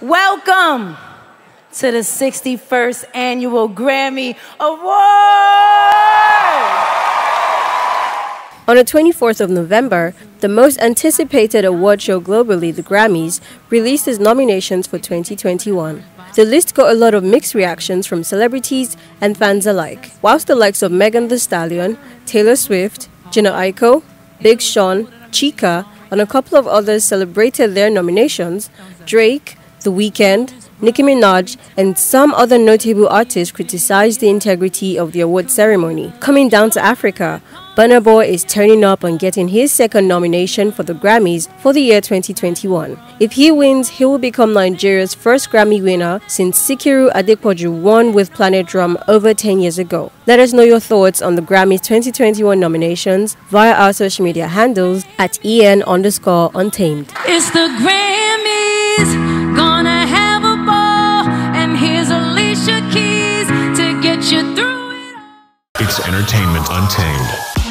Welcome to the 61st Annual Grammy Award! On the 24th of November, the most anticipated award show globally, the Grammys, released its nominations for 2021. The list got a lot of mixed reactions from celebrities and fans alike, whilst the likes of Megan Thee Stallion, Taylor Swift, Jhené Aiko, Big Sean, Chika, and a couple of others celebrated their nominations, Drake, The Weeknd, Nicki Minaj, and some other notable artists criticized the integrity of the award ceremony. Coming down to Africa, Burna Boy is turning up on getting his second nomination for the Grammys for the year 2021. If he wins, he will become Nigeria's first Grammy winner since Sikiru Adepọ̀jù won with Planet Drum over 10 years ago. Let us know your thoughts on the Grammys 2021 nominations via our social media handles at en underscore untamed. It's the Grammys, you through it. It's entertainment untamed.